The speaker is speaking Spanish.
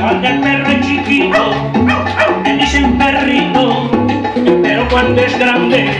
cuando el perro es chiquito, le dicen perrito, pero cuando es grande,